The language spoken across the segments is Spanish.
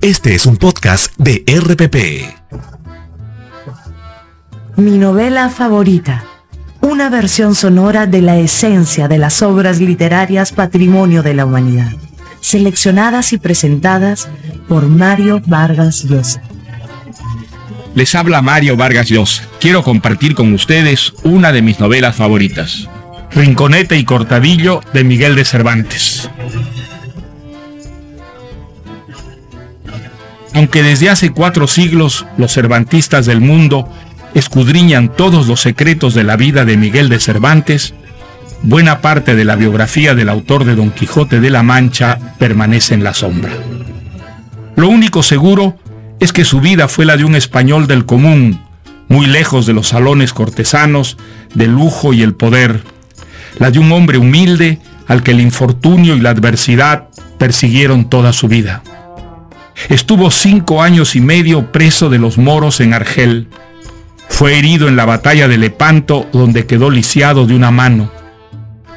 Este es un podcast de RPP. Mi novela favorita. Una versión sonora de la esencia de las obras literarias patrimonio de la humanidad. Seleccionadas y presentadas por Mario Vargas Llosa. Les habla Mario Vargas Llosa. Quiero compartir con ustedes una de mis novelas favoritas. Rinconete y Cortadillo de Miguel de Cervantes. Aunque desde hace cuatro siglos los cervantistas del mundo escudriñan todos los secretos de la vida de Miguel de Cervantes, buena parte de la biografía del autor de Don Quijote de la Mancha permanece en la sombra. Lo único seguro es que su vida fue la de un español del común, muy lejos de los salones cortesanos, del lujo y el poder, la de un hombre humilde al que el infortunio y la adversidad persiguieron toda su vida. Estuvo cinco años y medio preso de los moros en Argel. Fue herido en la batalla de Lepanto, donde quedó lisiado de una mano.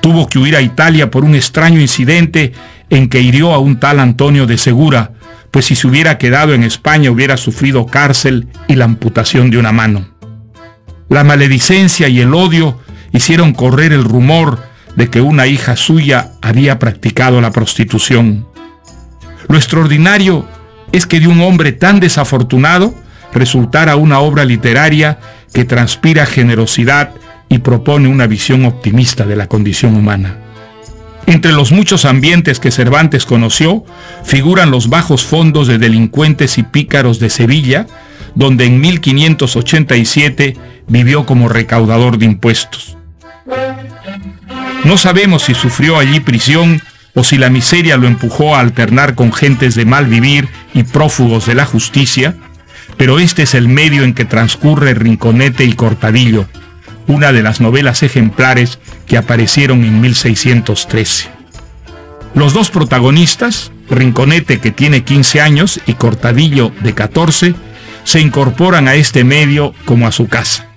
Tuvo que huir a Italia por un extraño incidente en que hirió a un tal Antonio de Segura, pues si se hubiera quedado en España hubiera sufrido cárcel y la amputación de una mano. La maledicencia y el odio hicieron correr el rumor de que una hija suya había practicado la prostitución. Lo extraordinario es que de un hombre tan desafortunado resultara una obra literaria que transpira generosidad y propone una visión optimista de la condición humana. Entre los muchos ambientes que Cervantes conoció, figuran los bajos fondos de delincuentes y pícaros de Sevilla, donde en 1587 vivió como recaudador de impuestos. No sabemos si sufrió allí prisión o si la miseria lo empujó a alternar con gentes de mal vivir y prófugos de la justicia, pero este es el medio en que transcurre Rinconete y Cortadillo, una de las novelas ejemplares que aparecieron en 1613. Los dos protagonistas, Rinconete que tiene 15 años y Cortadillo de 14, se incorporan a este medio como a su casa.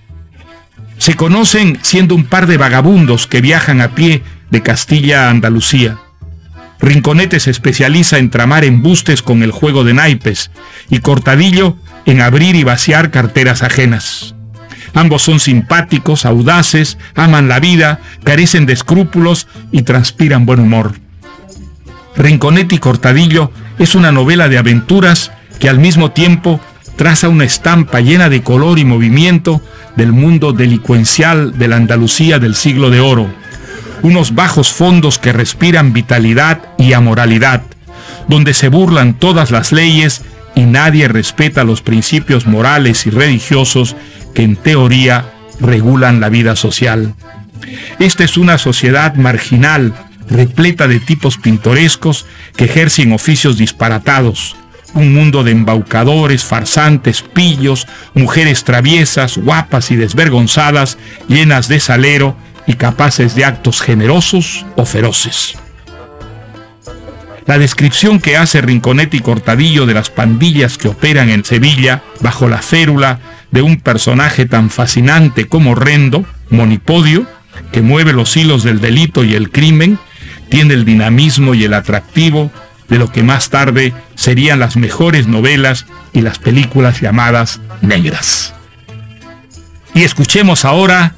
Se conocen siendo un par de vagabundos que viajan a pie de Castilla a Andalucía. Rinconete se especializa en tramar embustes con el juego de naipes y Cortadillo en abrir y vaciar carteras ajenas. Ambos son simpáticos, audaces, aman la vida, carecen de escrúpulos y transpiran buen humor. Rinconete y Cortadillo es una novela de aventuras que al mismo tiempo traza una estampa llena de color y movimiento del mundo delincuencial de la Andalucía del siglo de oro unos bajos fondos que respiran vitalidad y amoralidad, donde se burlan todas las leyes y nadie respeta los principios morales y religiosos que en teoría regulan la vida social. Esta es una sociedad marginal, repleta de tipos pintorescos que ejercen oficios disparatados, un mundo de embaucadores, farsantes, pillos, mujeres traviesas, guapas y desvergonzadas, llenas de salero y capaces de actos generosos o feroces. La descripción que hace Rinconetti Cortadillo de las pandillas que operan en Sevilla bajo la férula de un personaje tan fascinante como Rendo, Monipodio, que mueve los hilos del delito y el crimen, tiene el dinamismo y el atractivo de lo que más tarde serían las mejores novelas y las películas llamadas negras. Y escuchemos ahora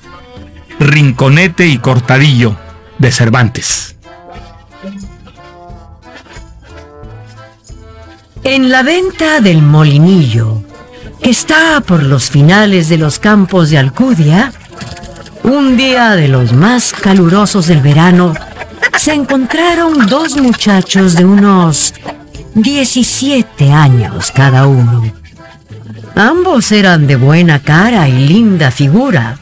Rinconete y Cortadillo de Cervantes. En la venta del molinillo, que está por los finales de los campos de Alcudia, un día de los más calurosos del verano, se encontraron dos muchachos de unos 17 años cada uno. Ambos eran de buena cara y linda figura,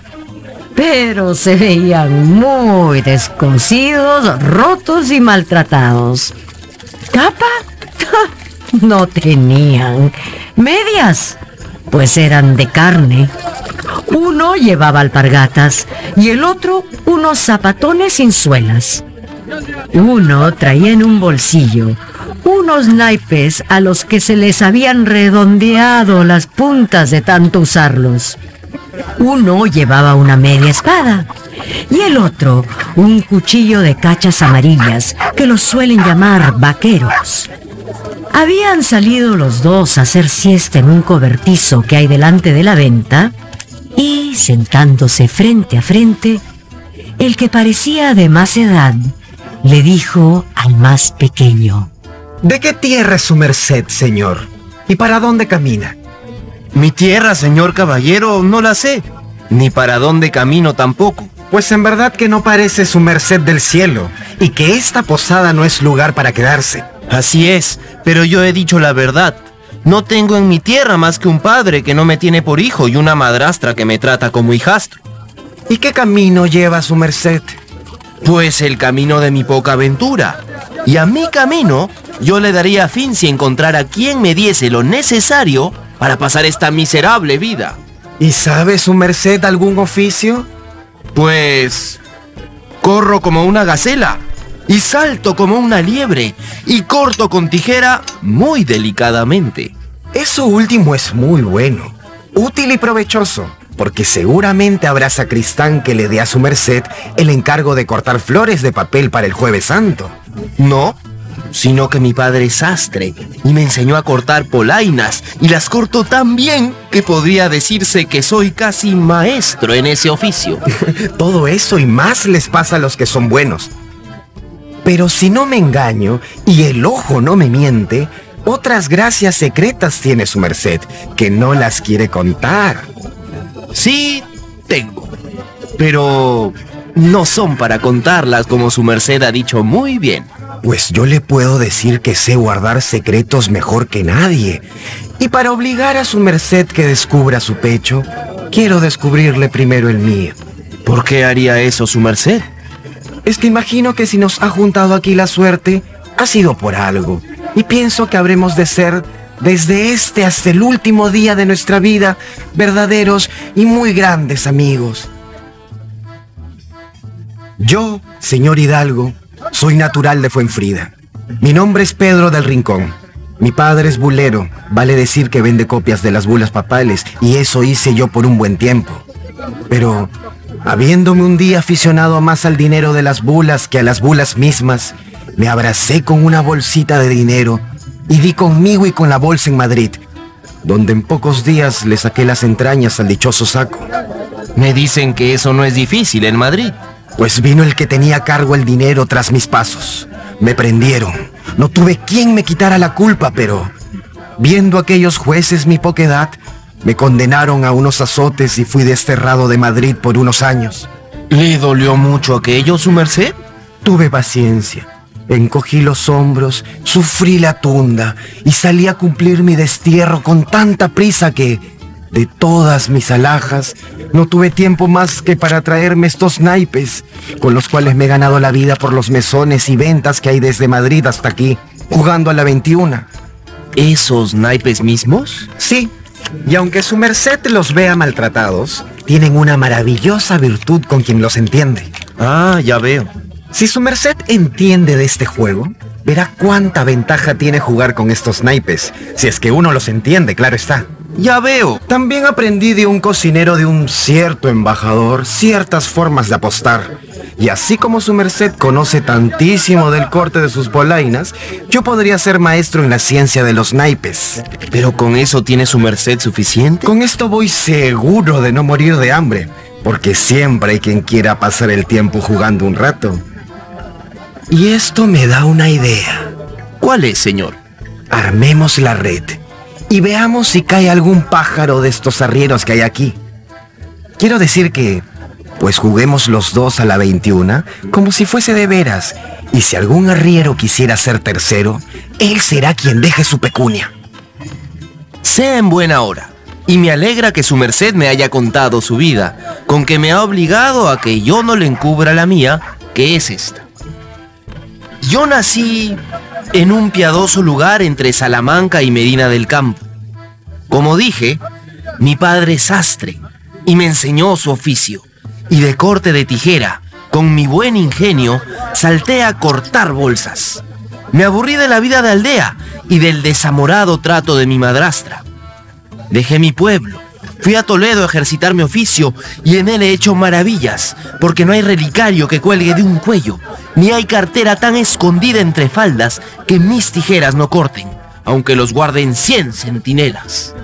pero se veían muy descosidos, rotos y maltratados. ¿Capa? No tenían. Medias, pues eran de carne. Uno llevaba alpargatas y el otro unos zapatones sin suelas. Uno traía en un bolsillo unos naipes a los que se les habían redondeado las puntas de tanto usarlos. Uno llevaba una media espada y el otro un cuchillo de cachas amarillas que los suelen llamar vaqueros. Habían salido los dos a hacer siesta en un cobertizo que hay delante de la venta y, sentándose frente a frente, el que parecía de más edad le dijo al más pequeño. ¿De qué tierra es su merced, señor? ¿Y para dónde camina? Mi tierra, señor caballero, no la sé, ni para dónde camino tampoco. Pues en verdad que no parece su merced del cielo, y que esta posada no es lugar para quedarse. Así es, pero yo he dicho la verdad. No tengo en mi tierra más que un padre que no me tiene por hijo y una madrastra que me trata como hijastro. ¿Y qué camino lleva su merced? Pues el camino de mi poca aventura. Y a mi camino yo le daría fin si encontrara quien me diese lo necesario para pasar esta miserable vida. ¿Y sabe su merced algún oficio? Pues corro como una gacela y salto como una liebre y corto con tijera muy delicadamente. Eso último es muy bueno, útil y provechoso, porque seguramente habrá sacristán que le dé a su merced el encargo de cortar flores de papel para el jueves santo. No, sino que mi padre es sastre y me enseñó a cortar polainas y las corto tan bien que podría decirse que soy casi maestro en ese oficio. Todo eso y más les pasa a los que son buenos. Pero si no me engaño y el ojo no me miente, otras gracias secretas tiene su merced que no las quiere contar. Sí, tengo. Pero no son para contarlas como su merced ha dicho muy bien. Pues yo le puedo decir que sé guardar secretos mejor que nadie. Y para obligar a su merced que descubra su pecho, quiero descubrirle primero el mío. ¿Por qué haría eso su merced? Es que imagino que si nos ha juntado aquí la suerte, ha sido por algo. Y pienso que habremos de ser, desde este hasta el último día de nuestra vida, verdaderos y muy grandes amigos. Yo, señor Hidalgo, soy natural de Fuenfrida. Mi nombre es Pedro del Rincón. Mi padre es bulero, vale decir que vende copias de las bulas papales, y eso hice yo por un buen tiempo. Pero, habiéndome un día aficionado más al dinero de las bulas que a las bulas mismas, me abracé con una bolsita de dinero y di conmigo y con la bolsa en Madrid, donde en pocos días le saqué las entrañas al dichoso saco. Me dicen que eso no es difícil en Madrid. Pues vino el que tenía a cargo el dinero tras mis pasos. Me prendieron. No tuve quien me quitara la culpa, pero viendo aquellos jueces mi poquedad, me condenaron a unos azotes y fui desterrado de Madrid por unos años. ¿Le dolió mucho aquello, su merced? Tuve paciencia. Encogí los hombros, sufrí la tunda y salí a cumplir mi destierro con tanta prisa que, de todas mis alhajas, no tuve tiempo más que para traerme estos naipes, con los cuales me he ganado la vida por los mesones y ventas que hay desde Madrid hasta aquí, jugando a la 21. ¿Esos naipes mismos? Sí, y aunque su merced los vea maltratados, tienen una maravillosa virtud con quien los entiende. Ah, ya veo. Si su merced entiende de este juego, verá cuánta ventaja tiene jugar con estos naipes, si es que uno los entiende, claro está. Ya veo. También aprendí de un cocinero de un cierto embajador ciertas formas de apostar. Y así como su merced conoce tantísimo del corte de sus polainas, yo podría ser maestro en la ciencia de los naipes. ¿Pero con eso tiene su merced suficiente? Con esto voy seguro de no morir de hambre, porque siempre hay quien quiera pasar el tiempo jugando un rato. Y esto me da una idea. ¿Cuál es, señor? Armemos la red y veamos si cae algún pájaro de estos arrieros que hay aquí. Quiero decir que, pues juguemos los dos a la 21 como si fuese de veras, y si algún arriero quisiera ser tercero, él será quien deje su pecunia. Sea en buena hora, y me alegra que su merced me haya contado su vida, con que me ha obligado a que yo no le encubra la mía, que es esta. Yo nací en un piadoso lugar entre Salamanca y Medina del Campo. Como dije, mi padre es sastre y me enseñó su oficio. Y de corte de tijera, con mi buen ingenio, salté a cortar bolsas. Me aburrí de la vida de aldea y del desamorado trato de mi madrastra. Dejé mi pueblo, Fui a Toledo a ejercitar mi oficio y en él he hecho maravillas, porque no hay relicario que cuelgue de un cuello, ni hay cartera tan escondida entre faldas que mis tijeras no corten, aunque los guarden cien centinelas.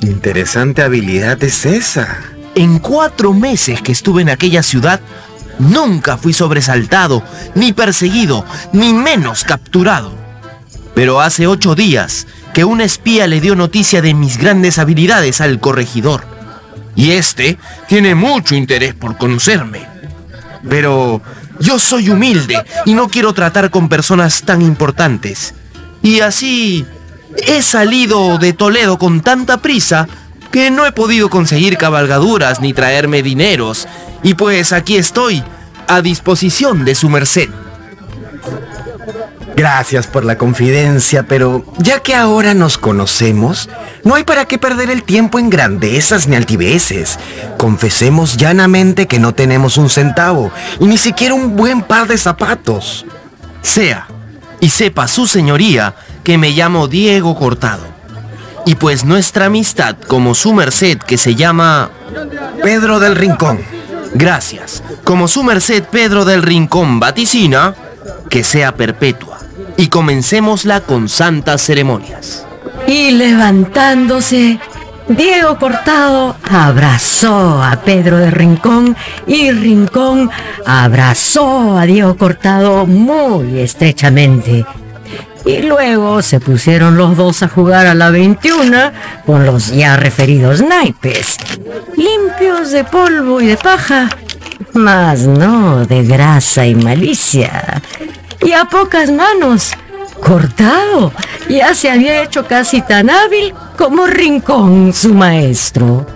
Interesante habilidad es esa. En cuatro meses que estuve en aquella ciudad, nunca fui sobresaltado, ni perseguido, ni menos capturado. Pero hace ocho días que un espía le dio noticia de mis grandes habilidades al corregidor. Y este tiene mucho interés por conocerme. Pero yo soy humilde y no quiero tratar con personas tan importantes. Y así he salido de Toledo con tanta prisa que no he podido conseguir cabalgaduras ni traerme dineros. Y pues aquí estoy, a disposición de su merced. Gracias por la confidencia, pero ya que ahora nos conocemos, no hay para qué perder el tiempo en grandezas ni altiveces. Confesemos llanamente que no tenemos un centavo y ni siquiera un buen par de zapatos. Sea, y sepa su señoría que me llamo Diego Cortado. Y pues nuestra amistad como su merced que se llama... Pedro del Rincón. Gracias. Como su merced Pedro del Rincón vaticina, que sea perpetua y comencémosla con santas ceremonias. Y levantándose, Diego Cortado abrazó a Pedro de Rincón y Rincón abrazó a Diego Cortado muy estrechamente. Y luego se pusieron los dos a jugar a la 21 con los ya referidos naipes, limpios de polvo y de paja, mas no de grasa y malicia y a pocas manos. Cortado, ya se había hecho casi tan hábil como Rincón, su maestro.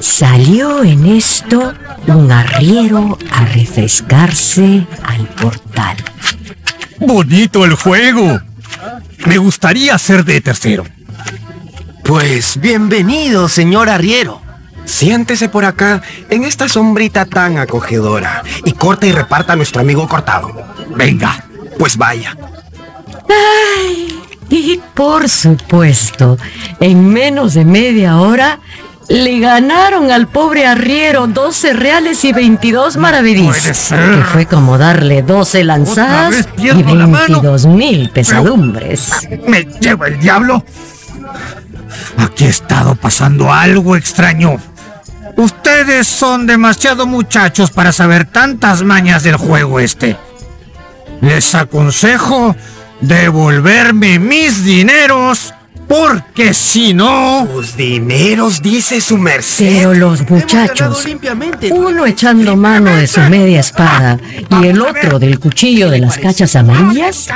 Salió en esto un arriero a refrescarse al portal. Bonito el juego. Me gustaría ser de tercero. Pues bienvenido, señor arriero. Siéntese por acá, en esta sombrita tan acogedora, y corta y reparta a nuestro amigo cortado. Venga, pues vaya. Ay, y por supuesto, en menos de media hora le ganaron al pobre arriero 12 reales y 22 maravedís, que fue como darle 12 lanzadas y 22 mil pesadumbres. ¿Me lleva el diablo? Aquí ha estado pasando algo extraño. Ustedes son demasiado muchachos para saber tantas mañas del juego este. Les aconsejo devolverme mis dineros porque si no... Sus dineros, dice su merced. Pero los muchachos, uno echando mano de su media espada y el otro del cuchillo de las cachas amarillas,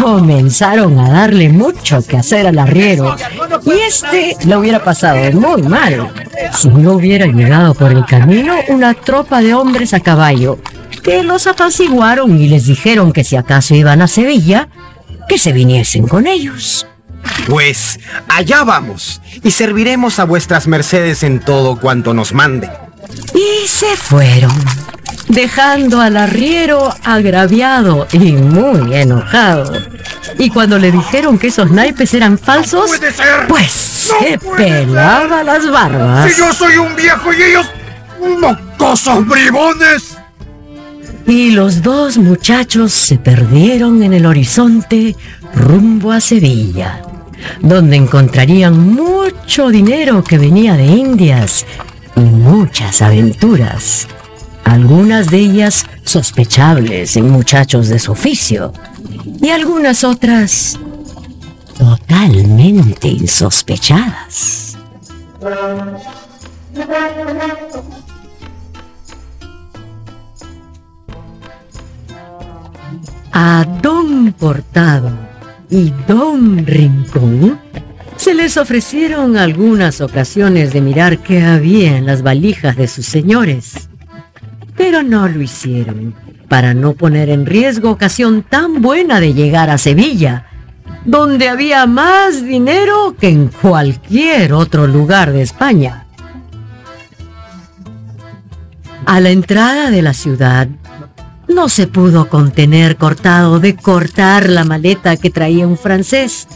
comenzaron a darle mucho que hacer al arriero. Y este lo hubiera pasado muy mal si no hubiera llegado por el camino una tropa de hombres a caballo que los apaciguaron y les dijeron que si acaso iban a Sevilla, que se viniesen con ellos. Pues allá vamos y serviremos a vuestras mercedes en todo cuanto nos manden. Y se fueron, dejando al arriero agraviado y muy enojado. Y cuando le dijeron que esos naipes eran falsos, pues se pelaba las barbas. Si yo soy un viejo y ellos mocosos bribones. Y los dos muchachos se perdieron en el horizonte rumbo a Sevilla, donde encontrarían mucho dinero que venía de Indias y muchas aventuras, algunas de ellas sospechables en muchachos de su oficio y algunas otras totalmente insospechadas. A Don Cortado y Don Rincón se les ofrecieron algunas ocasiones de mirar qué había en las valijas de sus señores, pero no lo hicieron para no poner en riesgo ocasión tan buena de llegar a Sevilla, donde había más dinero que en cualquier otro lugar de España. A la entrada de la ciudad, no se pudo contener cortado de cortar la maleta que traía un francés.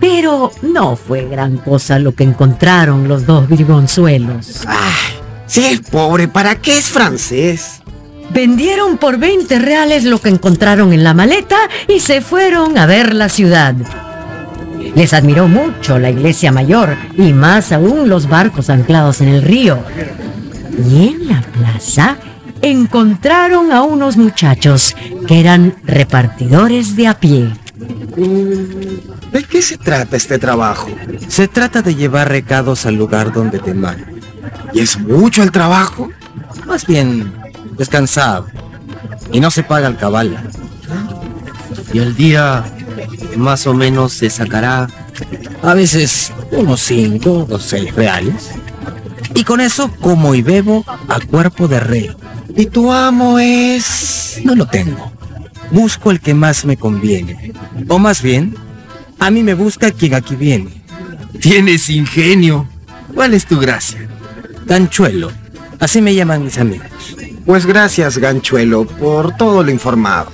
Pero no fue gran cosa lo que encontraron los dos bribonzuelos. Ay, si es pobre, ¿para qué es francés? Vendieron por 20 reales lo que encontraron en la maleta y se fueron a ver la ciudad. Les admiró mucho la iglesia mayor y más aún los barcos anclados en el río. Y en la plaza encontraron a unos muchachos que eran repartidores de a pie. ¿De qué se trata este trabajo? Se trata de llevar recados al lugar donde te mandan. ¿Y es mucho el trabajo? Más bien descansado. Y no se paga al cabal. Y al día más o menos se sacará A veces unos 5 o 6 reales. Y con eso como y bebo a cuerpo de rey. ¿Y tu amo es...? No lo tengo. Busco el que más me conviene. O más bien, a mí me busca quien aquí viene. Tienes ingenio. ¿Cuál es tu gracia? Ganchuelo. Así me llaman mis amigos. Pues gracias, Ganchuelo, por todo lo informado.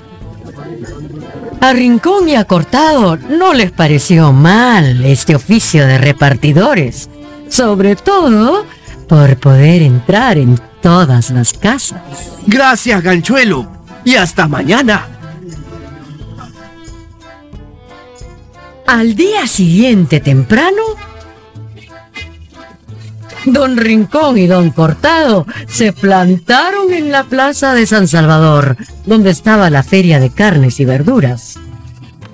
A Rincón y a Cortado no les pareció mal este oficio de repartidores, sobre todo por poder entrar en todas las casas. Gracias, ganchuelo. Y hasta mañana. Al día siguiente temprano, Don Rincón y Don Cortado se plantaron en la plaza de San Salvador, donde estaba la feria de carnes y verduras.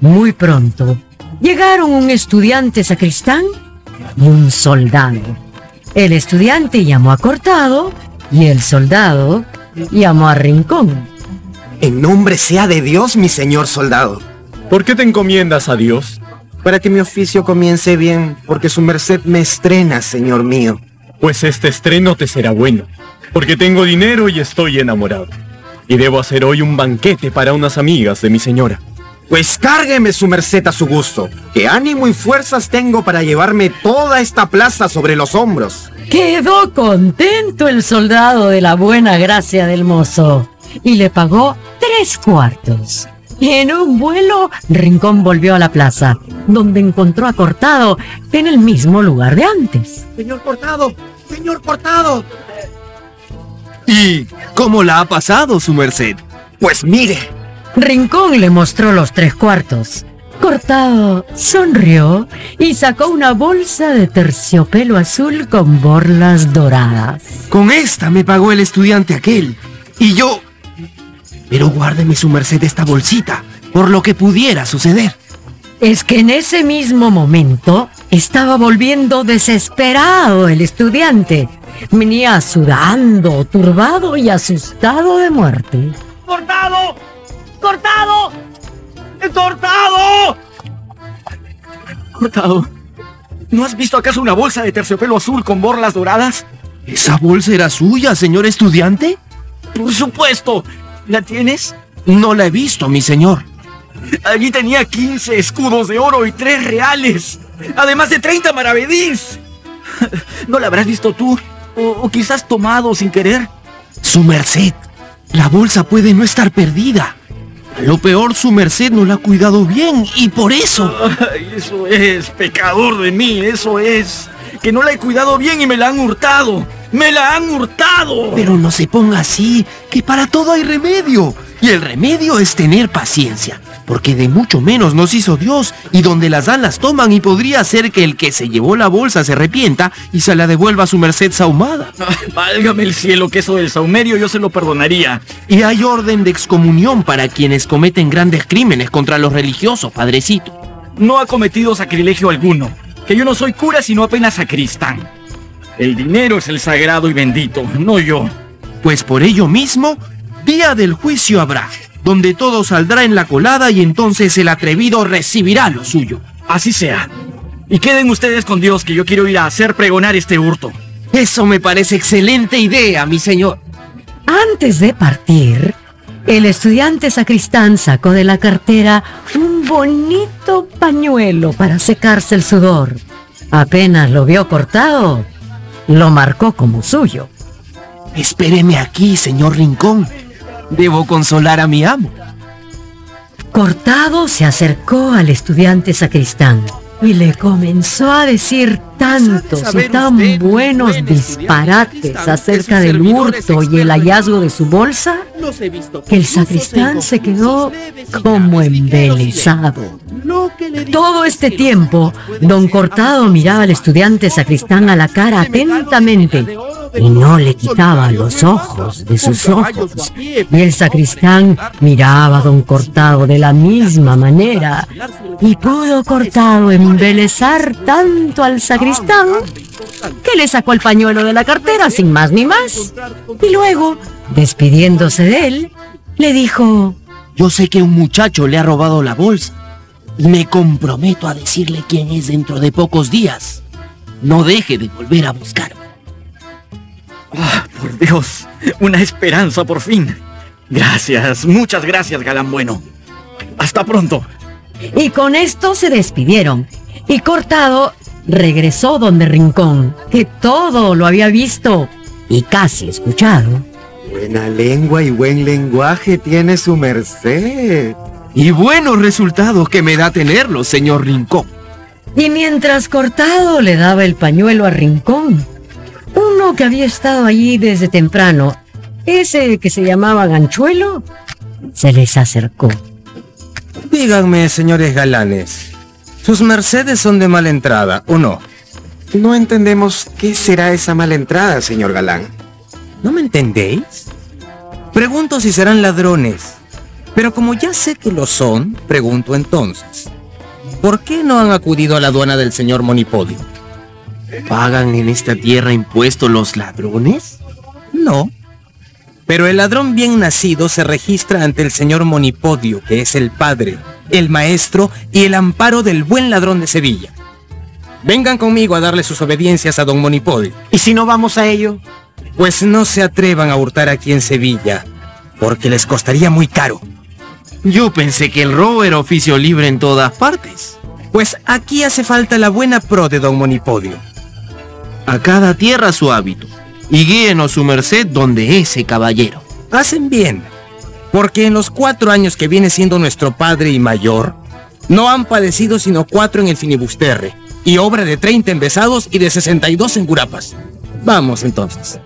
Muy pronto llegaron un estudiante sacristán y un soldado. El estudiante llamó a Cortado y el soldado llamó a Rincón. En nombre sea de Dios, mi señor soldado. ¿Por qué te encomiendas a Dios? Para que mi oficio comience bien, porque su merced me estrena, señor mío. Pues este estreno te será bueno, porque tengo dinero y estoy enamorado. Y debo hacer hoy un banquete para unas amigas de mi señora. Pues cárgueme su merced a su gusto, que ánimo y fuerzas tengo para llevarme toda esta plaza sobre los hombros. Quedó contento el soldado de la buena gracia del mozo y le pagó tres cuartos. En un vuelo, Rincón volvió a la plaza, donde encontró a Cortado en el mismo lugar de antes. Señor Cortado, señor Cortado. ¿Y cómo la ha pasado su merced? Pues mire, Rincón le mostró los tres cuartos. Cortado sonrió y sacó una bolsa de terciopelo azul con borlas doradas. Con esta me pagó el estudiante aquel. Y yo... Pero guárdeme su merced esta bolsita, por lo que pudiera suceder. Es que en ese mismo momento estaba volviendo desesperado el estudiante. Venía sudando, turbado y asustado de muerte. ¡Cortado! ¡Cortado! ¡Cortado! Cortado. ¿No has visto acaso una bolsa de terciopelo azul con borlas doradas? ¿Esa bolsa era suya, señor estudiante? Por supuesto. ¿La tienes? No la he visto, mi señor. Allí tenía 15 escudos de oro y 3 reales. Además de 30 maravedís. ¿No la habrás visto tú? O, o quizás tomado sin querer. Su merced, la bolsa puede no estar perdida. Lo peor, su merced no la ha cuidado bien y por eso... Ay, eso es, pecador de mí, eso es. Que no la he cuidado bien y me la han hurtado. ¡Me la han hurtado! Pero no se ponga así, que para todo hay remedio. Y el remedio es tener paciencia, porque de mucho menos nos hizo Dios, y donde las dan las toman, y podría ser que el que se llevó la bolsa se arrepienta y se la devuelva a su merced sahumada. Ay, válgame el cielo, que eso del saumerio yo se lo perdonaría. Y hay orden de excomunión para quienes cometen grandes crímenes contra los religiosos, padrecito. No ha cometido sacrilegio alguno. Que yo no soy cura sino apenas sacristán. El dinero es el sagrado y bendito, no yo. Pues por ello mismo, día del juicio habrá, donde todo saldrá en la colada y entonces el atrevido recibirá lo suyo. Así sea. Y queden ustedes con Dios que yo quiero ir a hacer pregonar este hurto. Eso me parece excelente idea, mi señor. Antes de partir, el estudiante sacristán sacó de la cartera un bonito pañuelo para secarse el sudor. Apenas lo vio cortado, lo marcó como suyo. Espéreme aquí, señor Rincón. Debo consolar a mi amo. Cortado se acercó al estudiante sacristán y le comenzó a decir tantos y tan buenos disparates acerca del hurto y el hallazgo de su bolsa que el sacristán se quedó como embelesado. Todo este tiempo, don Cortado miraba al estudiante sacristán a la cara atentamente y no le quitaba los ojos de sus ojos. Y el sacristán miraba a don Cortado de la misma manera y pudo Cortado embelezar tanto al sacristán que le sacó el pañuelo de la cartera sin más ni más. Y luego, despidiéndose de él, le dijo, Yo sé que un muchacho le ha robado la bolsa y me comprometo a decirle quién es dentro de pocos días. No deje de volver a buscarme. Ah, por Dios, una esperanza por fin. Gracias, muchas gracias, galán bueno. Hasta pronto. Y con esto se despidieron. Y Cortado regresó donde Rincón, que todo lo había visto y casi escuchado. Buena lengua y buen lenguaje tiene su merced. Y buenos resultados que me da tenerlo, señor Rincón. Y mientras Cortado le daba el pañuelo a Rincón, uno que había estado allí desde temprano, ese que se llamaba Ganchuelo, se les acercó. Díganme, señores galanes, ¿sus mercedes son de mala entrada o no? No entendemos qué será esa mala entrada, señor Galán. ¿No me entendéis? Pregunto si serán ladrones. Pero como ya sé que lo son, pregunto entonces, ¿por qué no han acudido a la aduana del señor Monipodio? ¿Pagan en esta tierra impuestos los ladrones? No. Pero el ladrón bien nacido se registra ante el señor Monipodio, que es el padre, el maestro y el amparo del buen ladrón de Sevilla. Vengan conmigo a darle sus obediencias a don Monipodio. ¿Y si no vamos a ello? Pues no se atrevan a hurtar aquí en Sevilla, porque les costaría muy caro. Yo pensé que el robo era oficio libre en todas partes. Pues aquí hace falta la buena pro de don Monipodio. A cada tierra su hábito, y guíenos su merced donde ese caballero. Hacen bien, porque en los cuatro años que viene siendo nuestro padre y mayor, no han padecido sino cuatro en el finibusterre, y obra de 30 en Besados y de 62 en Gurapas. Vamos entonces.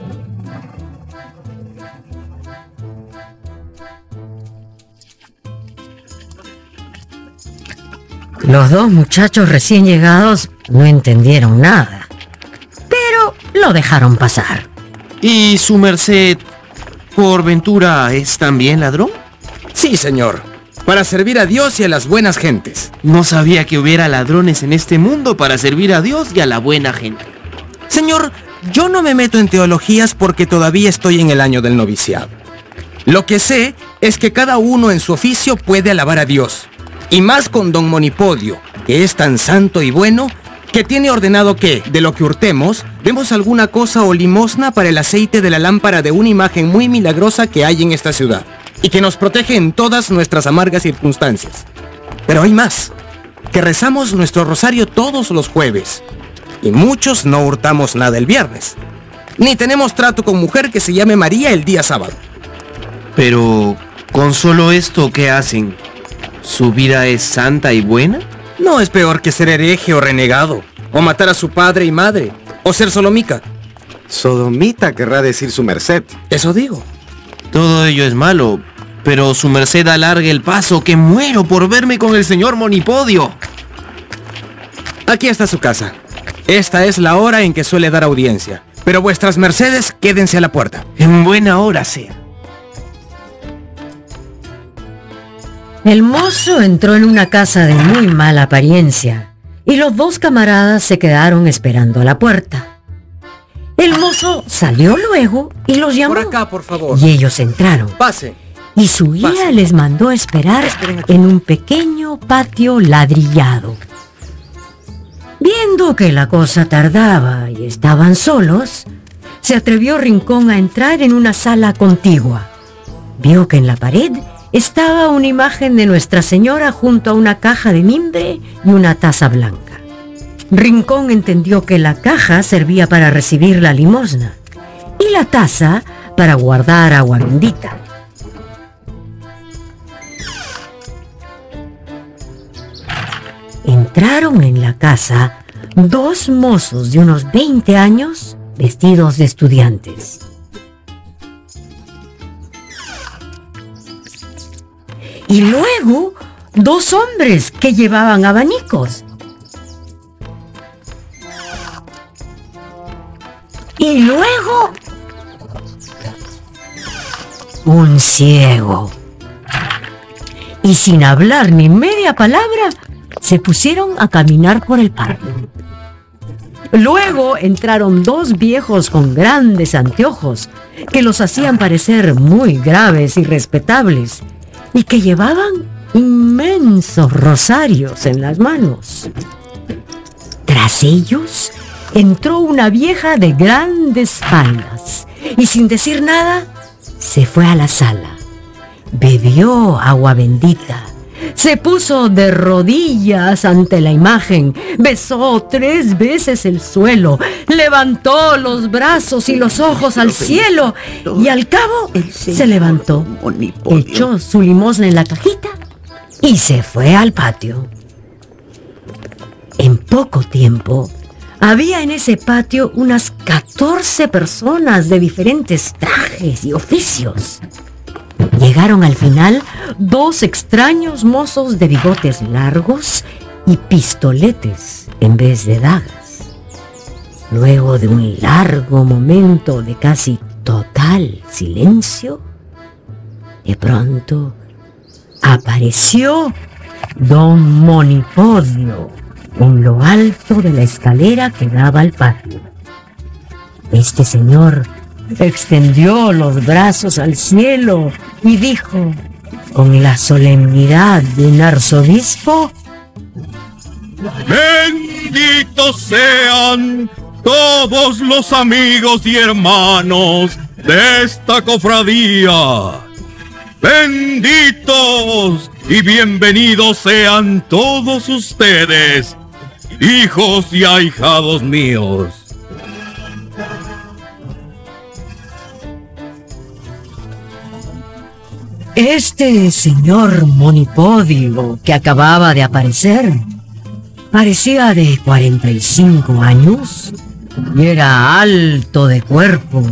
Los dos muchachos recién llegados no entendieron nada, lo dejaron pasar. ¿Y su merced, por ventura, es también ladrón? Sí, señor. Para servir a Dios y a las buenas gentes. No sabía que hubiera ladrones en este mundo para servir a Dios y a la buena gente. Señor, yo no me meto en teologías porque todavía estoy en el año del noviciado. Lo que sé es que cada uno en su oficio puede alabar a Dios. Y más con don Monipodio, que es tan santo y bueno, que tiene ordenado que, de lo que hurtemos, demos alguna cosa o limosna para el aceite de la lámpara de una imagen muy milagrosa que hay en esta ciudad, y que nos protege en todas nuestras amargas circunstancias. Pero hay más, que rezamos nuestro rosario todos los jueves, y muchos no hurtamos nada el viernes, ni tenemos trato con mujer que se llame María el día sábado. Pero, ¿con solo esto qué hacen? ¿Su vida es santa y buena? No es peor que ser hereje o renegado, o matar a su padre y madre, o ser solomica. Sodomita querrá decir su merced. Eso digo. Todo ello es malo, pero su merced alargue el paso, que muero por verme con el señor Monipodio. Aquí está su casa. Esta es la hora en que suele dar audiencia. Pero vuestras mercedes quédense a la puerta. En buena hora sea. El mozo entró en una casa de muy mala apariencia y los dos camaradas se quedaron esperando a la puerta. El mozo salió luego y los llamó. Por acá, por favor. Y ellos entraron. Pase. Y su guía Pase. les mandó esperar en un pequeño patio ladrillado. Viendo que la cosa tardaba y estaban solos, se atrevió Rincón a entrar en una sala contigua. Vio que en la pared estaba una imagen de Nuestra Señora junto a una caja de mimbre y una taza blanca. Rincón entendió que la caja servía para recibir la limosna y la taza para guardar agua bendita. Entraron en la casa dos mozos de unos 20 años vestidos de estudiantes. Y luego dos hombres que llevaban abanicos. Y luego un ciego. Y sin hablar ni media palabra, se pusieron a caminar por el parque. Luego entraron dos viejos con grandes anteojos que los hacían parecer muy graves y respetables y que llevaban inmensos rosarios en las manos. Tras ellos entró una vieja de grandes faldas y sin decir nada se fue a la sala. Bebió agua bendita. Se puso de rodillas ante la imagen, besó tres veces el suelo, levantó los brazos y los ojos al cielo y al cabo se levantó, echó su limosna en la cajita y se fue al patio. En poco tiempo, había en ese patio unas 14 personas de diferentes trajes y oficios. Llegaron al final dos extraños mozos de bigotes largos y pistoletes en vez de dagas. Luego de un largo momento de casi total silencio, de pronto apareció don Monipodio en lo alto de la escalera que daba al patio. Este señor extendió los brazos al cielo y dijo, con la solemnidad de un arzobispo, Benditos sean todos los amigos y hermanos de esta cofradía. Benditos y bienvenidos sean todos ustedes, hijos y ahijados míos. Este señor Monipodio que acababa de aparecer parecía de 45 años y era alto de cuerpo,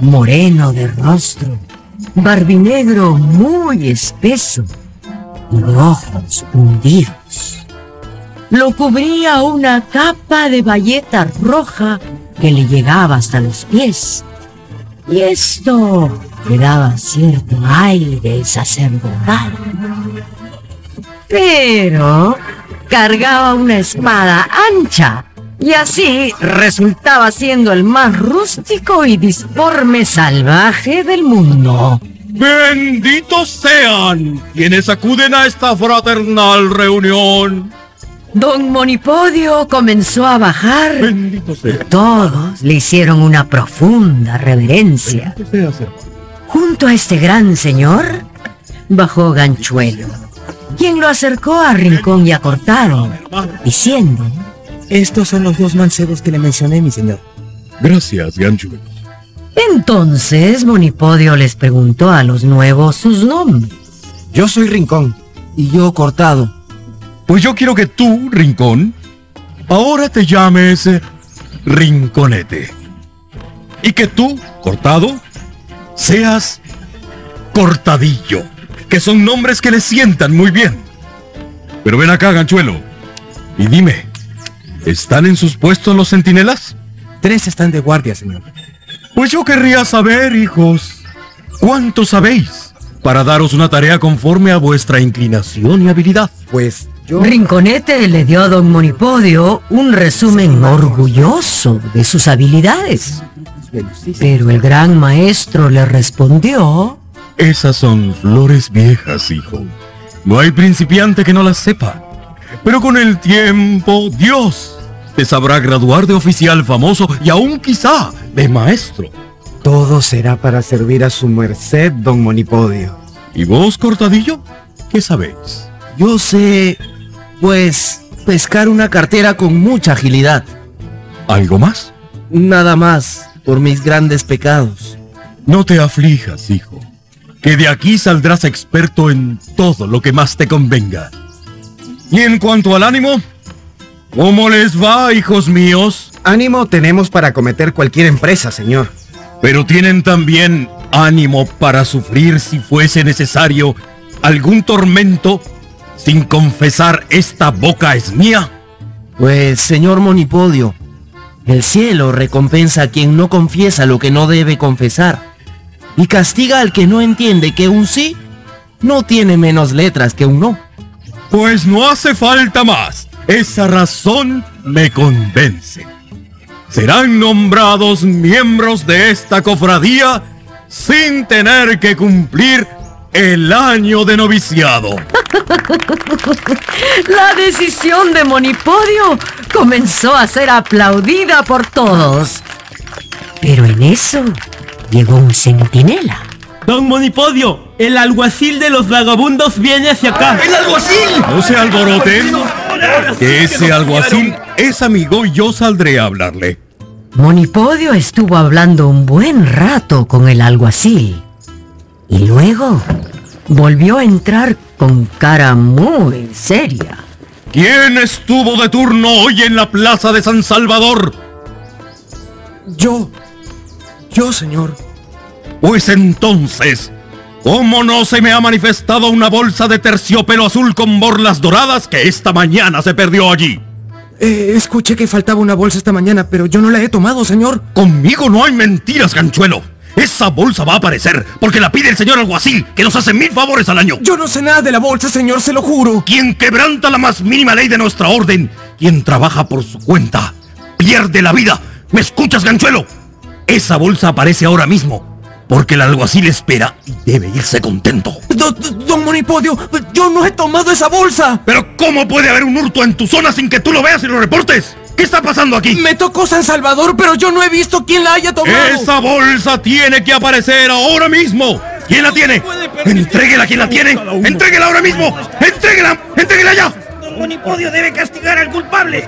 moreno de rostro, barbinegro muy espeso y ojos hundidos. Lo cubría una capa de bayeta roja que le llegaba hasta los pies. Y esto le daba cierto aire sacerdotal. Pero cargaba una espada ancha y así resultaba siendo el más rústico y disforme salvaje del mundo. Benditos sean quienes acuden a esta fraternal reunión. Don Monipodio comenzó a bajar. Bendito sea. Todos le hicieron una profunda reverencia. Junto a este gran señor bajó Ganchuelo, quien lo acercó a Rincón y a Cortado, diciendo, Estos son los dos mancebos que le mencioné, mi señor. Gracias, Ganchuelo. Entonces Monipodio les preguntó a los nuevos sus nombres. Yo soy Rincón. Y yo cortado. Pues yo quiero que tú, Rincón, ahora te llames Rinconete. Y que tú, Cortado, seas Cortadillo. Que son nombres que le sientan muy bien. Pero ven acá, Ganchuelo. Y dime, ¿están en sus puestos los centinelas? Tres están de guardia, señor. Pues yo querría saber, hijos, ¿cuánto sabéis para daros una tarea conforme a vuestra inclinación y habilidad? Pues yo... Rinconete le dio a don Monipodio un resumen orgulloso de sus habilidades. Pero el gran maestro le respondió... Esas son flores viejas, hijo. No hay principiante que no las sepa. Pero con el tiempo, Dios te sabrá graduar de oficial famoso y aún quizá de maestro. Todo será para servir a su merced, don Monipodio. ¿Y vos, Cortadillo? ¿Qué sabéis? Yo sé, pues, pescar una cartera con mucha agilidad. ¿Algo más? Nada más, por mis grandes pecados. No te aflijas, hijo, que de aquí saldrás experto en todo lo que más te convenga. Y en cuanto al ánimo, ¿Cómo les va, hijos míos? Ánimo tenemos para cometer cualquier empresa, señor. Pero tienen también ánimo para sufrir si fuese necesario algún tormento sin confesar esta boca es mía. Pues, señor Monipodio, el cielo recompensa a quien no confiesa lo que no debe confesar y castiga al que no entiende que un sí no tiene menos letras que un no. Pues no hace falta más. Esa razón me convence. Serán nombrados miembros de esta cofradía sin tener que cumplir el año de noviciado. La decisión de Monipodio comenzó a ser aplaudida por todos. Pero en eso llegó un centinela. Don Monipodio, el alguacil de los vagabundos viene hacia acá. ¡El alguacil! No se alboroten. Que ese alguacil es amigo y yo saldré a hablarle. Monipodio estuvo hablando un buen rato con el alguacil. Y luego volvió a entrar con cara muy seria. ¿Quién estuvo de turno hoy en la plaza de San Salvador? Yo. Yo, señor. Pues entonces, ¿cómo no se me ha manifestado una bolsa de terciopelo azul con borlas doradas que esta mañana se perdió allí? Eh, escuché que faltaba una bolsa esta mañana, pero yo no la he tomado, señor. Conmigo no hay mentiras, ganchuelo. Esa bolsa va a aparecer porque la pide el señor alguacil, que nos hace mil favores al año. Yo no sé nada de la bolsa, señor, se lo juro. Quien quebranta la más mínima ley de nuestra orden, quien trabaja por su cuenta, pierde la vida. ¿Me escuchas, ganchuelo? Esa bolsa aparece ahora mismo porque el alguacil espera y debe irse contento. Do- do- don Monipodio, yo no he tomado esa bolsa. Pero ¿cómo puede haber un hurto en tu zona sin que tú lo veas y lo reportes? ¿Qué está pasando aquí? Me tocó San Salvador, pero yo no he visto quién la haya tomado. Esa bolsa tiene que aparecer ahora mismo. ¿Quién la tiene? Entréguela a quien la tiene. Entréguela ahora mismo. Entréguela. Entréguela ya. Monipodio debe castigar al culpable.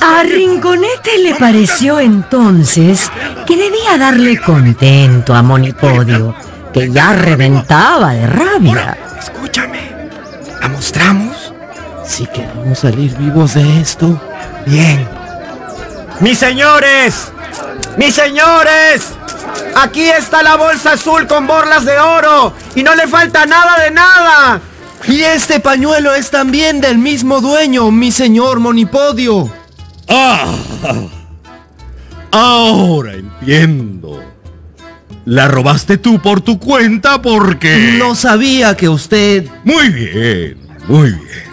A Rinconete le pareció entonces que debía darle contento a Monipodio, que ya reventaba de rabia. Escúchame. ¿La mostramos? Si queremos salir vivos de esto. Bien. ¡Mis señores! ¡Mis señores! Aquí está la bolsa azul con borlas de oro y no le falta nada de nada. Y este pañuelo es también del mismo dueño, mi señor Monipodio. Ah. Ahora entiendo. La robaste tú por tu cuenta porque... No sabía que usted... Muy bien, muy bien.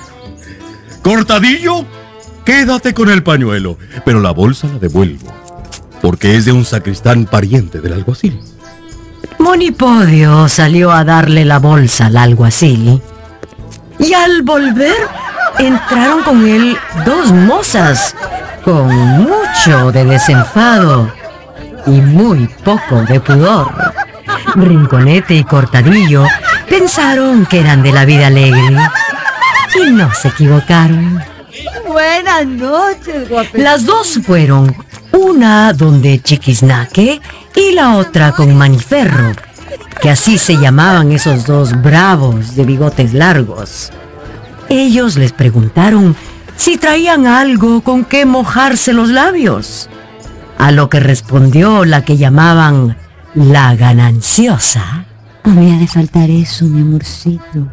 Cortadillo, quédate con el pañuelo, pero la bolsa la devuelvo, porque es de un sacristán pariente del alguacil. Monipodio salió a darle la bolsa al alguacil y al volver entraron con él dos mozas con mucho de desenfado y muy poco de pudor. Rinconete y Cortadillo pensaron que eran de la vida alegre y no se equivocaron. Buenas noches. Las dos fueron, una donde Chiquiznaque y la otra con Maniferro, que así se llamaban esos dos bravos de bigotes largos. Ellos les preguntaron si traían algo con que mojarse los labios, a lo que respondió la que llamaban la gananciosa. Habría de faltar eso, mi amorcito.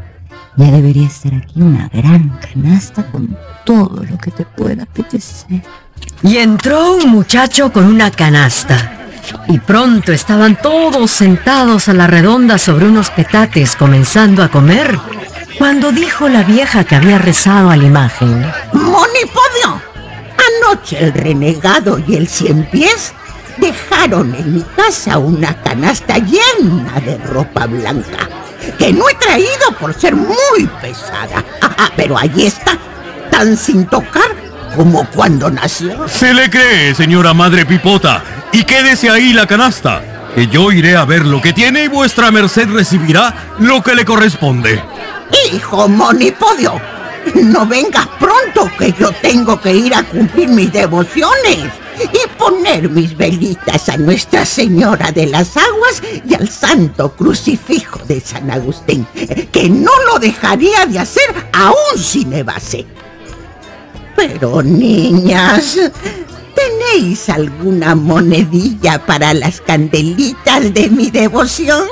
Ya debería estar aquí una gran canasta con todo lo que te pueda apetecer. Y entró un muchacho con una canasta. Y pronto estaban todos sentados a la redonda sobre unos petates comenzando a comer, cuando dijo la vieja que había rezado a la imagen. Monipodio, anoche el renegado y el cien pies dejaron en mi casa una canasta llena de ropa blanca, que no he traído por ser muy pesada. Pero allí está, tan sin tocar como cuando nació. Se le cree, señora madre pipota, y quédese ahí la canasta, que yo iré a ver lo que tiene y vuestra merced recibirá lo que le corresponde. Hijo Monipodio, no vengas pronto que yo tengo que ir a cumplir mis devociones y poner mis velitas a Nuestra Señora de las Aguas y al Santo Crucifijo de San Agustín, que no lo dejaría de hacer aún si nevase. Pero niñas, ¿tenéis alguna monedilla para las candelitas de mi devoción?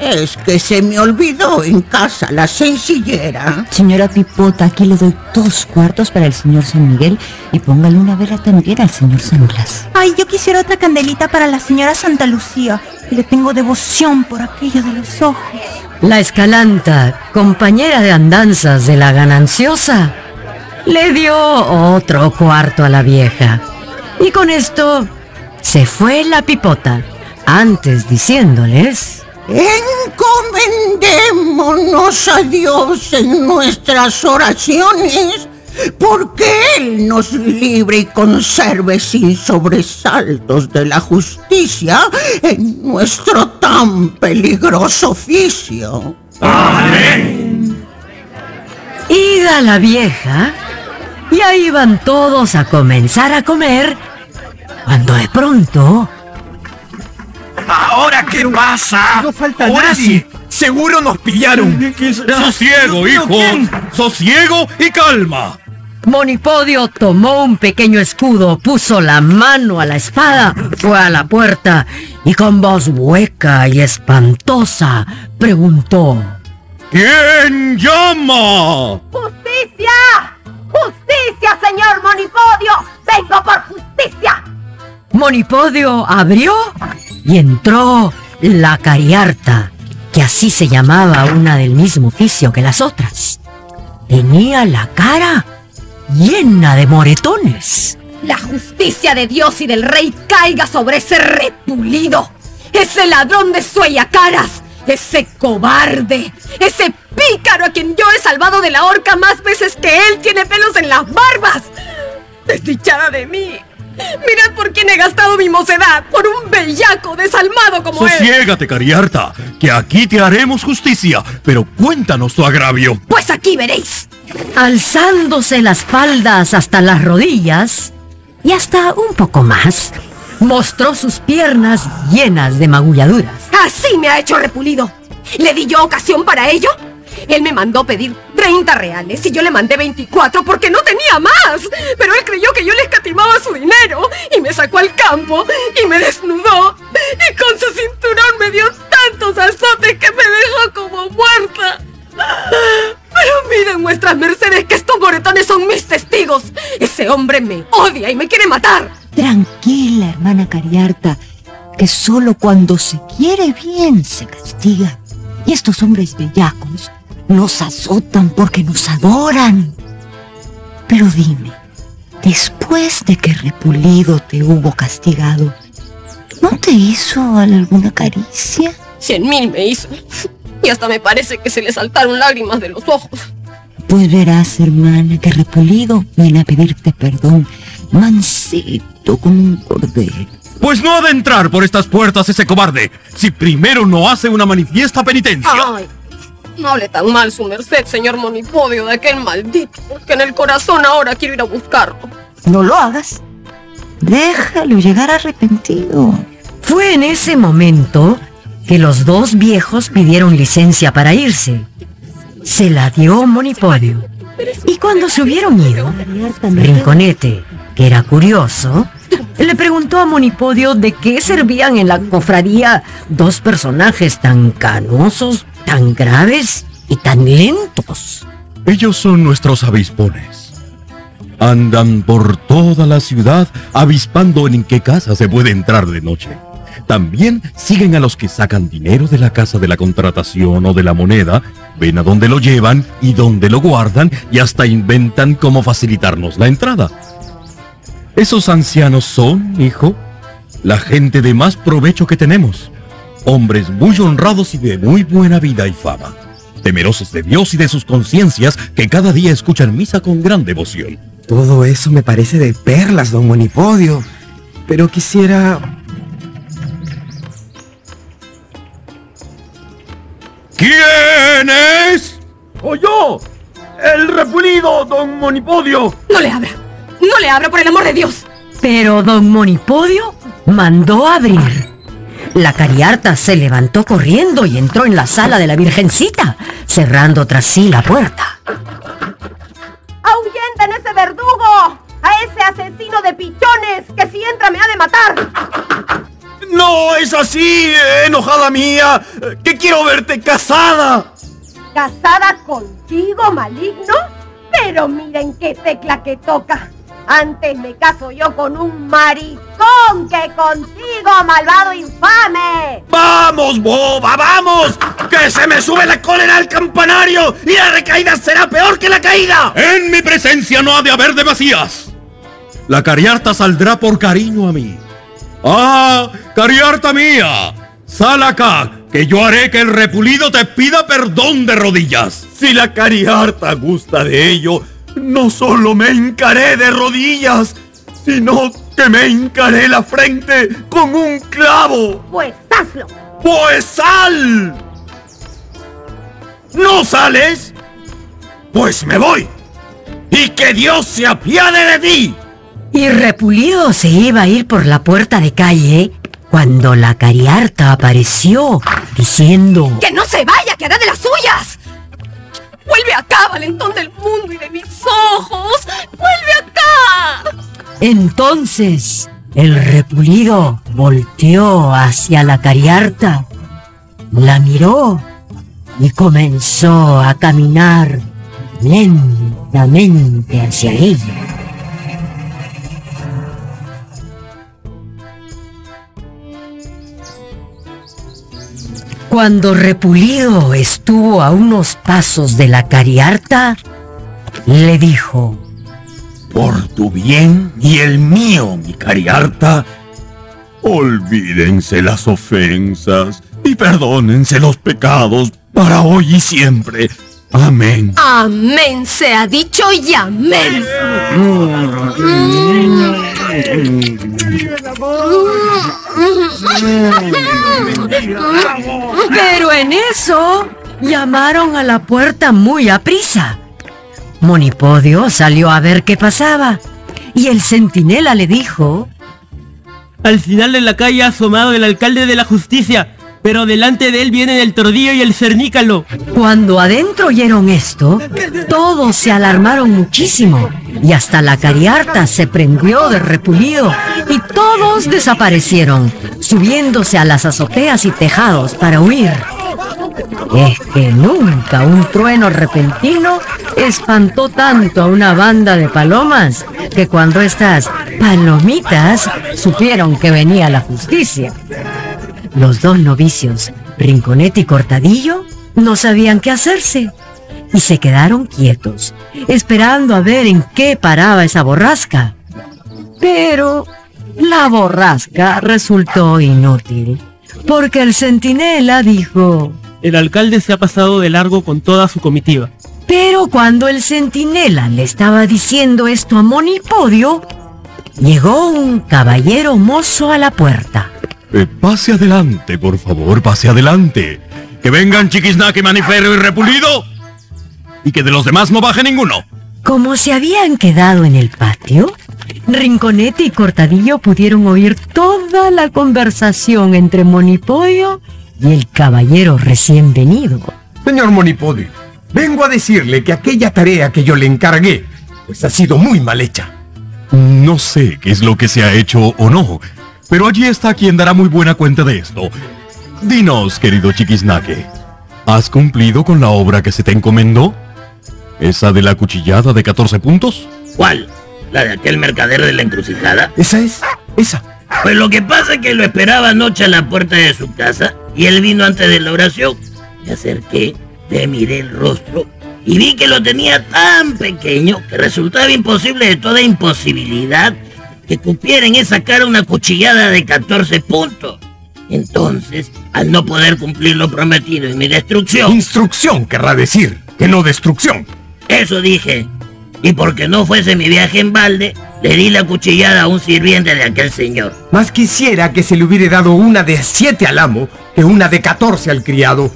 Es que se me olvidó en casa la sencillera. Señora Pipota, aquí le doy dos cuartos para el señor San Miguel y póngale una vela también al señor San Blas. Ay, yo quisiera otra candelita para la señora Santa Lucía. que Le tengo devoción por aquello de los ojos. La escalanta, compañera de andanzas de la gananciosa, le dio otro cuarto a la vieja. Y con esto se fue la pipota, antes diciéndoles... Encomendémonos a Dios en nuestras oraciones, porque Él nos libre y conserve sin sobresaltos de la justicia en nuestro tan peligroso oficio. Ida la vieja, y ahí van todos a comenzar a comer, cuando de pronto... ¿Ahora qué pasa? No falta Ahora nadie. sí, seguro nos pillaron. Sosiego, hijo. Sosiego y calma. Monipodio tomó un pequeño escudo, puso la mano a la espada, fue a la puerta y con voz hueca y espantosa preguntó... ¿Quién llama? ¡Justicia! ¡Justicia, señor Monipodio! ¡Vengo por justicia! Monipodio abrió y entró la cariarta, que así se llamaba una del mismo oficio que las otras. Tenía la cara llena de moretones. La justicia de Dios y del rey caiga sobre ese repulido, ese ladrón de caras, ese cobarde, ese pícaro a quien yo he salvado de la horca más veces que él tiene pelos en las barbas. Desdichada de mí. Mirad por quién he gastado mi mocedad, por un bellaco desalmado como él. Sosiégate, Cariarta, que aquí te haremos justicia, pero cuéntanos tu agravio. Pues aquí veréis. Alzándose las faldas hasta las rodillas y hasta un poco más, mostró sus piernas llenas de magulladuras. Así me ha hecho repulido. ¿Le di yo ocasión para ello? Él me mandó pedir 30 reales y yo le mandé 24 porque no tenía más. Pero él creyó que yo le escatimaba su dinero y me sacó al campo y me desnudó. Y con su cinturón me dio tantos azotes que me dejó como muerta. Pero miren vuestras mercedes que estos moretones son mis testigos. Ese hombre me odia y me quiere matar. Tranquila, hermana Cariarta, que solo cuando se quiere bien se castiga. Y estos hombres bellacos nos azotan porque nos adoran. Pero dime, después de que Repulido te hubo castigado, ¿no te hizo alguna caricia? Cien mil me hizo. Y hasta me parece que se le saltaron lágrimas de los ojos. Pues verás, hermana, que Repulido viene a pedirte perdón, mansito como un cordero. Pues no ha de entrar por estas puertas ese cobarde, si primero no hace una manifiesta penitencia. Ay, no hable tan mal su merced, señor Monipodio, de aquel maldito, que en el corazón ahora quiero ir a buscarlo. No lo hagas. Déjalo llegar arrepentido. Fue en ese momento que los dos viejos pidieron licencia para irse. Se la dio Monipodio. Y cuando se hubieron ido, Rinconete, era curioso, le preguntó a Monipodio de qué servían en la cofradía dos personajes tan canosos, tan graves y tan lentos. Ellos son nuestros avispones. Andan por toda la ciudad avispando en qué casa se puede entrar de noche. También siguen a los que sacan dinero de la casa de la contratación o de la moneda, ven a dónde lo llevan y dónde lo guardan y hasta inventan cómo facilitarnos la entrada. Esos ancianos son, hijo, la gente de más provecho que tenemos. Hombres muy honrados y de muy buena vida y fama. Temerosos de Dios y de sus conciencias que cada día escuchan misa con gran devoción. Todo eso me parece de perlas, don Monipodio. Pero quisiera... ¿Quién es? ¡O yo! ¡El repulido, don Monipodio! No le abra, no le abra por el amor de Dios. Pero don Monipodio mandó abrir. La cariarta se levantó corriendo y entró en la sala de la Virgencita, cerrando tras sí la puerta. ¡Ahuyenten ese verdugo! ¡A ese asesino de pichones que si entra me ha de matar! No es así, enojada mía, que quiero verte casada. ¿Casada contigo, maligno? Pero miren qué tecla que toca. Antes me caso yo con un maricón que contigo, malvado infame. ¡Vamos, boba, vamos! ¡Que se me sube la cólera al campanario y la recaída será peor que la caída! En mi presencia no ha de haber demasías. La cariarta saldrá por cariño a mí. ¡Ah, cariarta mía! Sal acá, que yo haré que el repulido te pida perdón de rodillas. Si la cariarta gusta de ello, no solo me encaré de rodillas, sino que me encaré la frente con un clavo. Pues hazlo. ¡Pues sal! ¿No sales? Pues me voy. Y que Dios se apiade de ti. Y Repulido se iba a ir por la puerta de calle cuando la cariarta apareció diciendo... ¡Que no se vaya, que hará de las suyas! ¡Vuelve acá, valentón del mundo y de mis ojos! ¡Vuelve acá! Entonces el Repulido volteó hacia la cariarta, la miró y comenzó a caminar lentamente hacia ella. Cuando Repulido estuvo a unos pasos de la cariarta, le dijo, Por tu bien y el mío, mi cariarta, olvídense las ofensas y perdónense los pecados para hoy y siempre. Amén. Amén sea dicho y amén. Pero en eso llamaron a la puerta muy aprisa. Monipodio salió a ver qué pasaba y el centinela le dijo... Al final de la calle ha asomado el alcalde de la justicia, pero delante de él vienen el tordillo y el cernícalo. Cuando adentro oyeron esto, todos se alarmaron muchísimo y hasta la cariarta se prendió de repulido y todos desaparecieron, subiéndose a las azoteas y tejados para huir. Es que nunca un trueno repentino espantó tanto a una banda de palomas que cuando estas palomitas supieron que venía la justicia. Los dos novicios, Rinconete y Cortadillo, no sabían qué hacerse y se quedaron quietos, esperando a ver en qué paraba esa borrasca. Pero la borrasca resultó inútil, porque el centinela dijo... El alcalde se ha pasado de largo con toda su comitiva. Pero cuando el centinela le estaba diciendo esto a Monipodio, llegó un caballero mozo a la puerta. Eh, pase adelante, por favor, pase adelante. Que vengan Chiquisnaque, Manifero y Repulido. Y que de los demás no baje ninguno. Como se habían quedado en el patio, Rinconete y Cortadillo pudieron oír toda la conversación entre Monipodio y el caballero recién venido. Señor Monipodio, vengo a decirle que aquella tarea que yo le encargué, pues ha sido muy mal hecha. No sé qué es lo que se ha hecho o no, pero allí está quien dará muy buena cuenta de esto. Dinos, querido Chiquisnaque, ¿has cumplido con la obra que se te encomendó? ¿Esa de la cuchillada de 14 puntos? ¿Cuál? ¿La de aquel mercader de la encrucijada? Esa es, esa. Pues lo que pasa es que lo esperaba anoche a la puerta de su casa y él vino antes de la oración. Me acerqué, le miré el rostro y vi que lo tenía tan pequeño que resultaba imposible de toda imposibilidad que cupiera en esa cara una cuchillada de 14 puntos. Entonces, al no poder cumplir lo prometido en mi destrucción... Instrucción querrá decir, que no destrucción. Eso dije. Y porque no fuese mi viaje en balde, le di la cuchillada a un sirviente de aquel señor. Más quisiera que se le hubiera dado una de siete al amo que una de 14 al criado.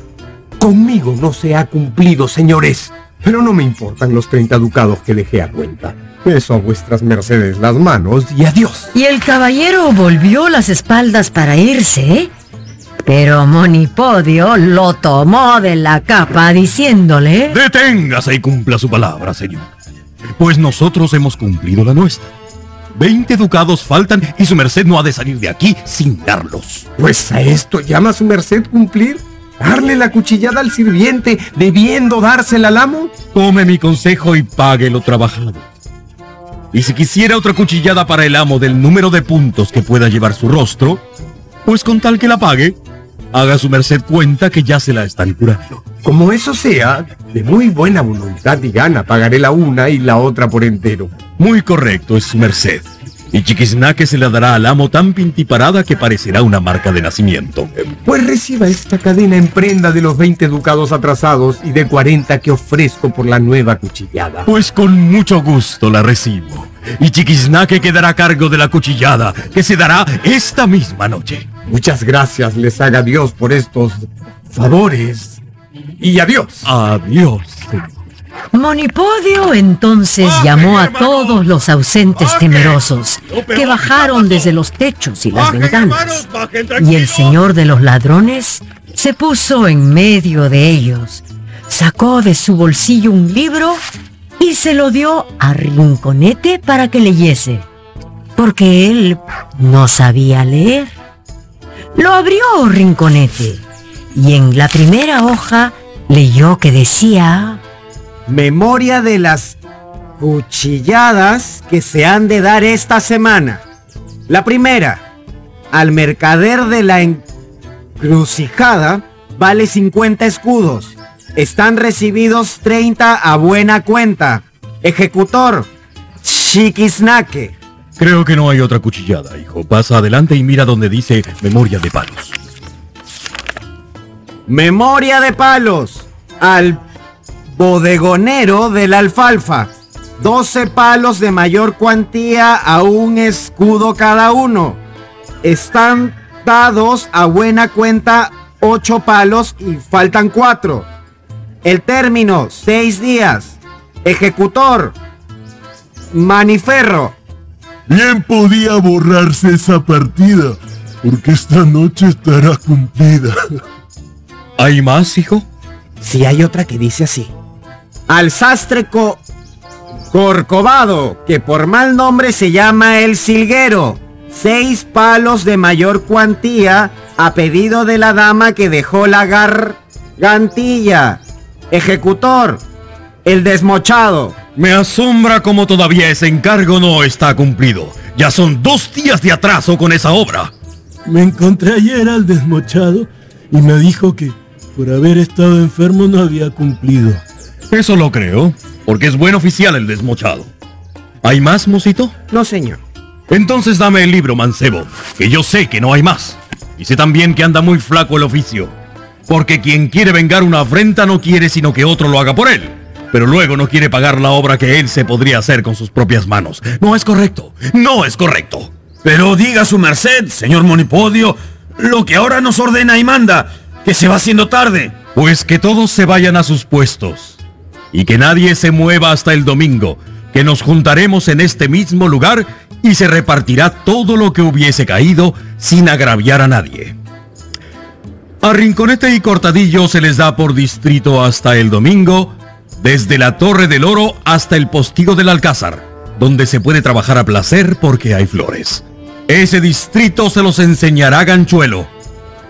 Conmigo no se ha cumplido, señores. Pero no me importan los 30 ducados que dejé a cuenta. Beso a vuestras mercedes las manos y adiós. Y el caballero volvió las espaldas para irse, pero Monipodio lo tomó de la capa diciéndole... Deténgase y cumpla su palabra, señor. Pues nosotros hemos cumplido la nuestra. Veinte ducados faltan y su merced no ha de salir de aquí sin darlos. Pues a esto llama su merced cumplir. Darle la cuchillada al sirviente, debiendo dársela al amo. Tome mi consejo y pague lo trabajado. Y si quisiera otra cuchillada para el amo del número de puntos que pueda llevar su rostro, pues con tal que la pague, haga su merced cuenta que ya se la están curando. Como eso sea, de muy buena voluntad y gana, pagaré la una y la otra por entero. Muy correcto es su merced. Y Chiquisnaque se la dará al amo tan pintiparada que parecerá una marca de nacimiento. Pues reciba esta cadena en prenda de los 20 ducados atrasados y de 40 que ofrezco por la nueva cuchillada. Pues con mucho gusto la recibo. Y Chiquisnaque quedará a cargo de la cuchillada, que se dará esta misma noche. Muchas gracias les haga Dios por estos favores. Y adiós. Adiós. Monipodio entonces llamó a todos los ausentes temerosos que bajaron desde los techos y las ventanas. Y el señor de los ladrones se puso en medio de ellos, sacó de su bolsillo un libro y se lo dio a Rinconete para que leyese, porque él no sabía leer. Lo abrió Rinconete y en la primera hoja leyó que decía... Memoria de las cuchilladas que se han de dar esta semana. La primera, al mercader de la encrucijada vale 50 escudos. Están recibidos 30 a buena cuenta. Ejecutor, Chiquisnaque. Creo que no hay otra cuchillada, hijo. Pasa adelante y mira donde dice memoria de palos. Memoria de palos. Al bodegonero de la alfalfa. 12 palos de mayor cuantía a un escudo cada uno. Están dados a buena cuenta 8 palos y faltan 4. El término, 6 días. Ejecutor. Maniferro. Bien podía borrarse esa partida, porque esta noche estará cumplida. ¿Hay más, hijo? Si hay otra que dice así. Al sastre co- Corcovado, que por mal nombre se llama el Silguero. Seis palos de mayor cuantía a pedido de la dama que dejó la gargantilla. Ejecutor, el desmochado. Me asombra cómo todavía ese encargo no está cumplido. Ya son dos días de atraso con esa obra. Me encontré ayer al desmochado y me dijo que por haber estado enfermo no había cumplido. Eso lo creo, porque es buen oficial el desmochado. ¿Hay más, mocito? No, señor. Entonces dame el libro, mancebo, que yo sé que no hay más. Y sé también que anda muy flaco el oficio. Porque quien quiere vengar una afrenta no quiere sino que otro lo haga por él. Pero luego no quiere pagar la obra que él se podría hacer con sus propias manos. No es correcto. No es correcto. Pero diga su merced, señor Monipodio, lo que ahora nos ordena y manda, que se va haciendo tarde. Pues que todos se vayan a sus puestos. Y que nadie se mueva hasta el domingo, que nos juntaremos en este mismo lugar y se repartirá todo lo que hubiese caído sin agraviar a nadie. A Rinconete y Cortadillo se les da por distrito hasta el domingo, desde la Torre del Oro hasta el Postigo del Alcázar, donde se puede trabajar a placer porque hay flores. Ese distrito se los enseñará Ganchuelo.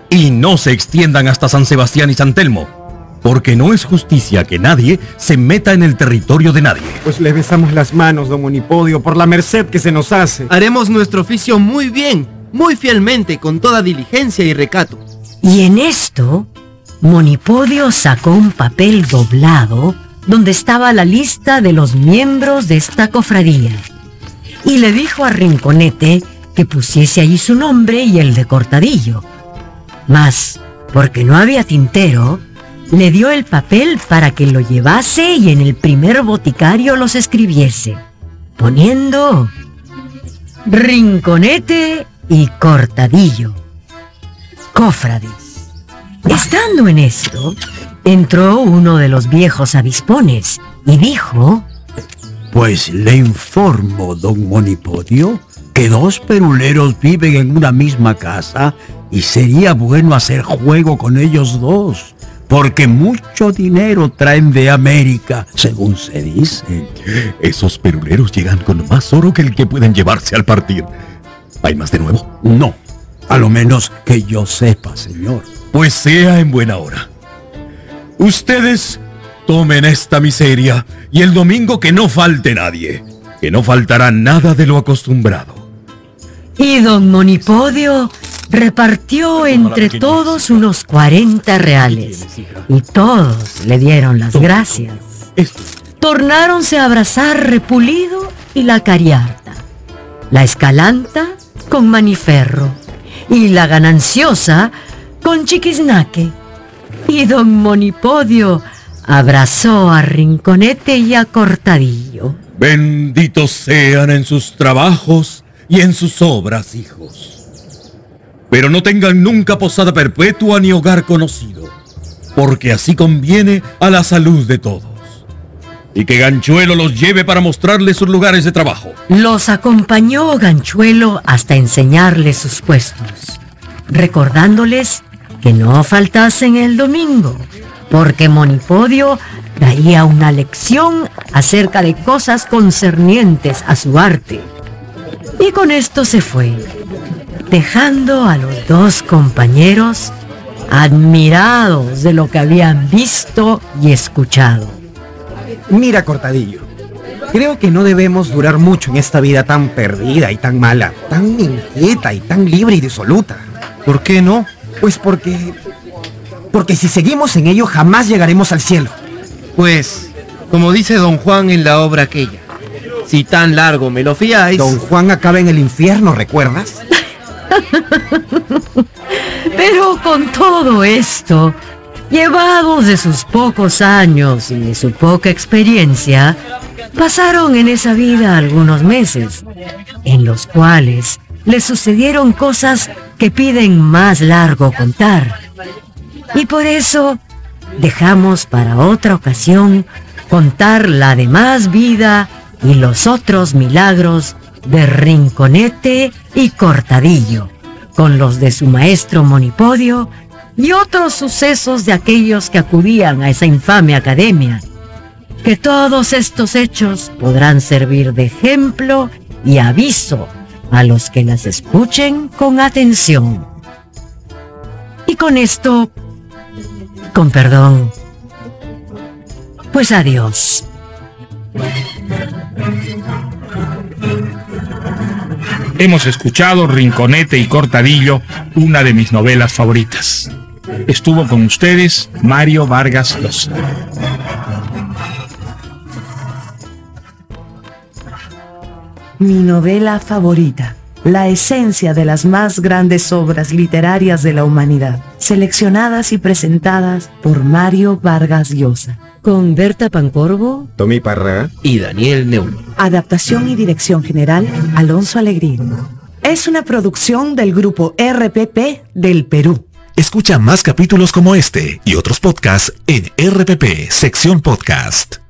Y no se extiendan hasta San Sebastián y San Telmo, porque no es justicia que nadie se meta en el territorio de nadie. Pues le besamos las manos, don Monipodio, por la merced que se nos hace. Haremos nuestro oficio muy bien, muy fielmente, con toda diligencia y recato. Y en esto, Monipodio sacó un papel doblado donde estaba la lista de los miembros de esta cofradía. Y le dijo a Rinconete que pusiese allí su nombre y el de Cortadillo. Mas, porque no había tintero, le dio el papel para que lo llevase y en el primer boticario los escribiese, poniendo Rinconete y Cortadillo. Cofrades. Estando en esto, entró uno de los viejos avispones y dijo, Pues le informo, don Monipodio, que dos peruleros viven en una misma casa y sería bueno hacer juego con ellos dos, porque mucho dinero traen de América, según se dice. Esos peruleros llegan con más oro que el que pueden llevarse al partir. ¿Hay más de nuevo? No, a lo menos que yo sepa, señor. Pues sea en buena hora. Ustedes tomen esta miseria y el domingo que no falte nadie, que no faltará nada de lo acostumbrado. Y don Monipodio repartió entre todos unos 40 reales. Y todos le dieron las gracias. Tornáronse a abrazar Repulido y la Cariarta. La Escalanta con Maniferro. Y la Gananciosa con Chiquiznaque. Y don Monipodio abrazó a Rinconete y a Cortadillo. Benditos sean en sus trabajos y en sus obras, hijos. Pero no tengan nunca posada perpetua ni hogar conocido, porque así conviene a la salud de todos. Y que Ganchuelo los lleve para mostrarles sus lugares de trabajo. Los acompañó Ganchuelo hasta enseñarles sus puestos, recordándoles que no faltasen el domingo, porque Monipodio daría una lección acerca de cosas concernientes a su arte. Y con esto se fue, dejando a los dos compañeros admirados de lo que habían visto y escuchado. Mira, Cortadillo, creo que no debemos durar mucho en esta vida tan perdida y tan mala, tan inquieta y tan libre y disoluta. ¿Por qué no? Pues porque... Porque si seguimos en ello jamás llegaremos al cielo. Pues, como dice don Juan en la obra aquella, si tan largo me lo fiáis... Don Juan acaba en el infierno, ¿recuerdas? Pero con todo esto, llevados de sus pocos años y de su poca experiencia, pasaron en esa vida algunos meses, en los cuales le sucedieron cosas que piden más largo contar. Y por eso dejamos para otra ocasión contar la demás vida y los otros milagros de Rinconete y Cortadillo, con los de su maestro Monipodio y otros sucesos de aquellos que acudían a esa infame academia. Que todos estos hechos podrán servir de ejemplo y aviso a los que las escuchen con atención. Y con esto, con perdón, pues adiós. Hemos escuchado Rinconete y Cortadillo, una de mis novelas favoritas. Estuvo con ustedes Mario Vargas Llosa. Mi novela favorita. La esencia de las más grandes obras literarias de la humanidad, seleccionadas y presentadas por Mario Vargas Llosa. Con Berta Pancorvo, Tommy Parra y Daniel Neumann. Adaptación y dirección general, Alonso Alegrín. Es una producción del grupo RPP del Perú. Escucha más capítulos como este y otros podcasts en RPP, sección podcast.